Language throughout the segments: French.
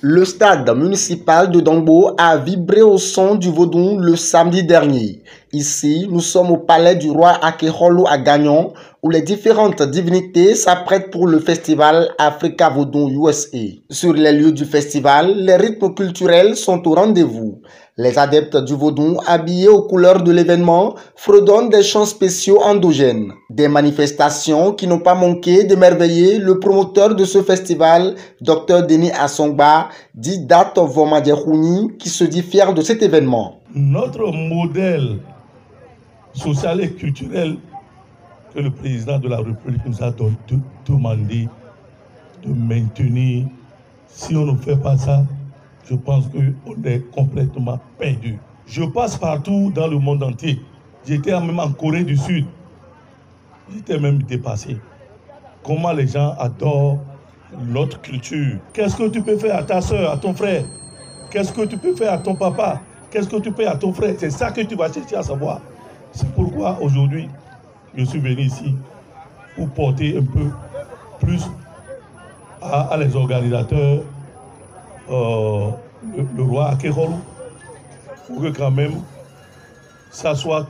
Le stade municipal de Dongbo a vibré au son du vaudou le samedi dernier. Ici, nous sommes au palais du roi Akerolo à Gagnon, où les différentes divinités s'apprêtent pour le festival Africa Vaudou USA. Sur les lieux du festival, les rythmes culturels sont au rendez-vous. Les adeptes du vaudou, habillés aux couleurs de l'événement, fredonnent des chants spéciaux endogènes. Des manifestations qui n'ont pas manqué d'émerveiller le promoteur de ce festival, Dr Denis Assongba, dit Date Vomadjehouni, qui se dit fier de cet événement. Notre modèle social et culturel que le président de la République nous a demandé de maintenir, si on ne fait pas ça, je pense qu'on est complètement perdu. Je passe partout dans le monde entier. J'étais même en Corée du Sud. J'étais même dépassé. Comment les gens adorent notre culture. Qu'est-ce que tu peux faire à ta soeur, à ton frère? Qu'est-ce que tu peux faire à ton papa? Qu'est-ce que tu peux faire à ton frère? C'est ça que tu vas chercher à savoir. C'est pourquoi aujourd'hui, je suis venu ici pour porter un peu plus à, les organisateurs euh, le, roi Akerolo, pour que quand même ça soit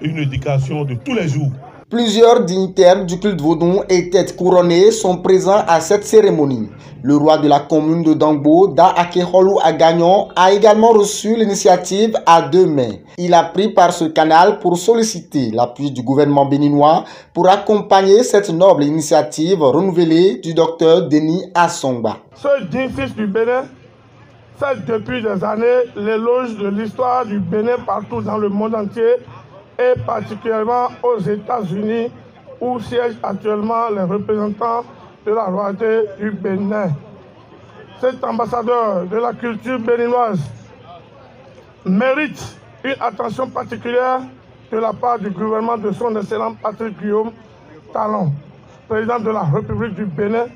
une éducation de tous les jours. Plusieurs dignitaires du culte vaudon et têtes couronnées sont présents à cette cérémonie. Le roi de la commune de Dangbo, Da Akerolu Agagnon, a également reçu l'initiative à deux mains. Il a pris par ce canal pour solliciter l'appui du gouvernement béninois pour accompagner cette noble initiative renouvelée du docteur Denis Assongba. Ce digne du Bénin fait depuis des années l'éloge de l'histoire du Bénin partout dans le monde entier et particulièrement aux États-Unis où siègent actuellement les représentants de la royauté du Bénin. Cet ambassadeur de la culture béninoise mérite une attention particulière de la part du gouvernement de son excellent Patrick Guillaume Talon, président de la République du Bénin,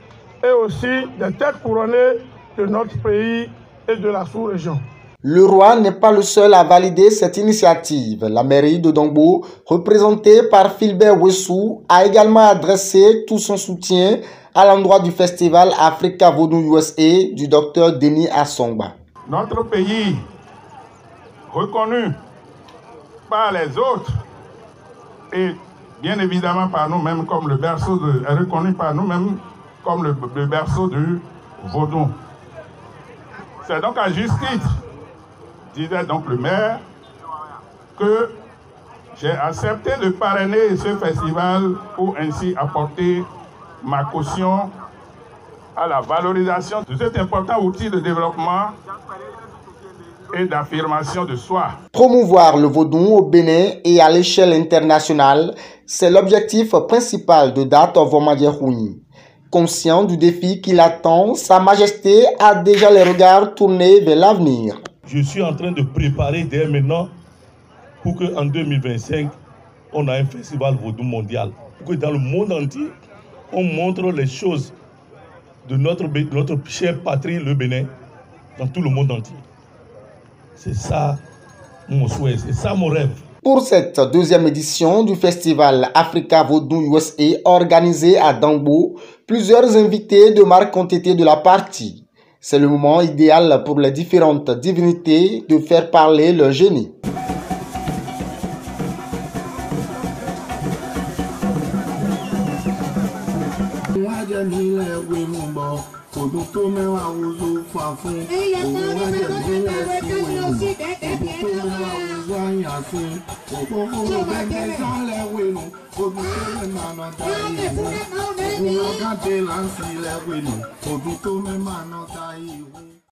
et aussi des têtes couronnées de notre pays et de la sous-région. Le roi n'est pas le seul à valider cette initiative. La mairie de Dongbo, représentée par Philbert Wessou, a également adressé tout son soutien à l'endroit du festival Africa Vodou USA du docteur Denis Assongba. Notre pays, reconnu par les autres et bien évidemment par nous-mêmes comme le berceau de, reconnu par nous-mêmes comme le, berceau du Vaudou. C'est donc à juste titre, disait donc le maire, que j'ai accepté de parrainer ce festival pour ainsi apporter ma caution à la valorisation de cet important outil de développement et d'affirmation de soi. Promouvoir le vaudou au Bénin et à l'échelle internationale, c'est l'objectif principal de Date Vomadiehouni. Conscient du défi qui l'attend, Sa Majesté a déjà les regards tournés vers l'avenir. Je suis en train de préparer dès maintenant pour qu'en 2025, on ait un festival vaudou mondial. Pour que dans le monde entier, on montre les choses de notre, notre chère patrie, le Bénin, dans tout le monde entier. C'est ça mon souhait, c'est ça mon rêve. Pour cette deuxième édition du festival Africa Vaudou USA organisé à Dangbo, plusieurs invités de marque ont été de la partie. C'est le moment idéal pour les différentes divinités de faire parler leur génie. Odun tó mẹ́ máa nà ta ìwò. Òun ọ̀gá dé là ń sílẹ̀ wẹ̀lẹ̀. Odun tó mẹ́ máa nà ta ìwò.